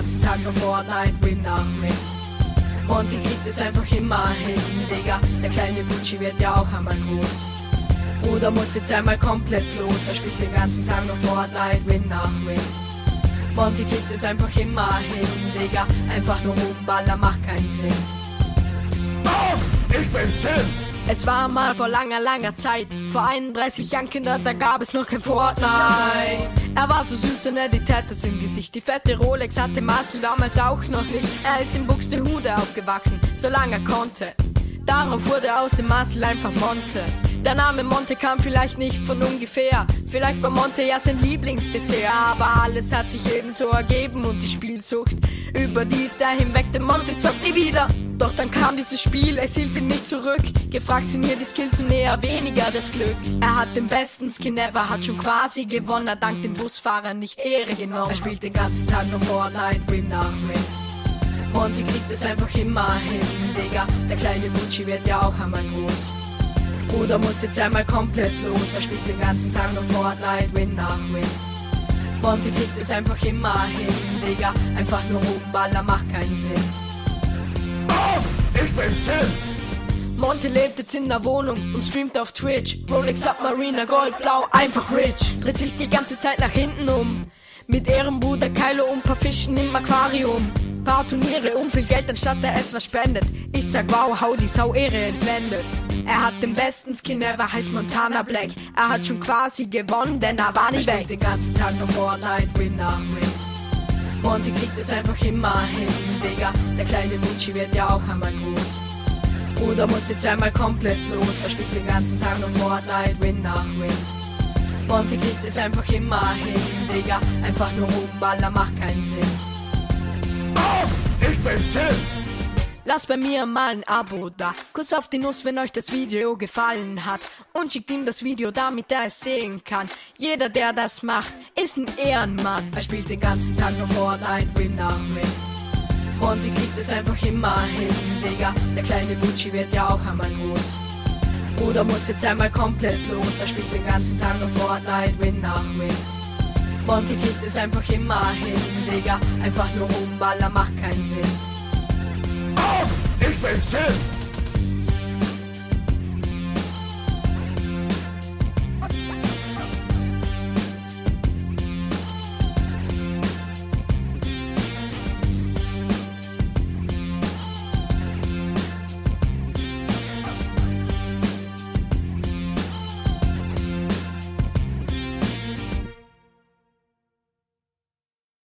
ganzen Tag nur Fortnite, Win nach Win. Monty kriegt es einfach immer hin, Digga. Der kleine Gucci wird ja auch einmal groß. Bruder muss jetzt einmal komplett los. Er spielt den ganzen Tag nur Fortnite, Win nach Win. Monty kriegt es einfach immer hin, Digga. Einfach nur rumballern macht keinen Sinn. Oh, ich bin Finn! Es war mal vor langer, langer Zeit. Vor 31 Jahren, Kinder, da gab es noch kein Fortnite. Er war so süß und er die Tattoos im Gesicht. Die fette Rolex hatte Marcel damals auch noch nicht. Er ist in Buxtehude aufgewachsen, solange er konnte. Darauf wurde aus dem Marcel einfach Monte. Der Name Monte kam vielleicht nicht von ungefähr. Vielleicht war Monte ja sein Lieblingsdessert. Aber alles hat sich ebenso ergeben und die Spielsucht. Über die ist er hinweg, der Monte zockt nie wieder. Doch dann kam dieses Spiel, es hielt ihn nicht zurück. Gefragt sind hier die Skills und eher weniger das Glück. Er hat den besten Skin ever, hat schon quasi gewonnen. Er dank dem Busfahrer nicht Ehre genommen. Er spielt den ganzen Tag nur Fortnite, Win nach Win. Monty kriegt es einfach immer hin, Digga. Der kleine Gucci wird ja auch einmal groß. Bruder muss jetzt einmal komplett los. Er spielt den ganzen Tag nur Fortnite, Win nach Win. Monty kriegt es einfach immer hin, Digga. Einfach nur rumballern macht keinen Sinn. Oh, ich bin Finn! Monte lebt jetzt in der Wohnung und streamt auf Twitch. Rolex Submariner Goldblau, einfach rich. Dreht sich die ganze Zeit nach hinten um. Mit Ehrenbruder Kylo und paar Fischen im Aquarium. Paar Turniere um viel Geld, anstatt er etwas spendet. Ich sag wow, hau die Sau Ehre entwendet. Er hat den besten Skin ever, heißt Montana Black. Er hat schon quasi gewonnen, denn er war nicht weg. den ganzen Tag nur Fortnite, Win nach Win. Monty kriegt es einfach immer hin, Digga. Der kleine Gucci wird ja auch einmal groß. Bruder muss jetzt einmal komplett los. Er spielt den ganzen Tag nur Fortnite, Win nach Win. Monty kriegt es einfach immer hin, Digga. Einfach nur rumballern macht keinen Sinn. Ich bin Finn! Lasst bei mir mal ein Abo da. Kuss auf die Nuss, wenn euch das Video gefallen hat. Und schickt ihm das Video, damit er es sehen kann. Jeder, der das macht, ist ein Ehrenmann. Er spielt den ganzen Tag nur Fortnite, Win nach Win. Monty kriegt es einfach immer hin, Digga. Der kleine Gucci wird ja auch einmal groß. Bruder muss jetzt einmal komplett los. Er spielt den ganzen Tag nur Fortnite, Win nach Win. Monty kriegt es einfach immer hin, Digga. Einfach nur rumballern macht keinen Sinn. Oh, ich bin Finn!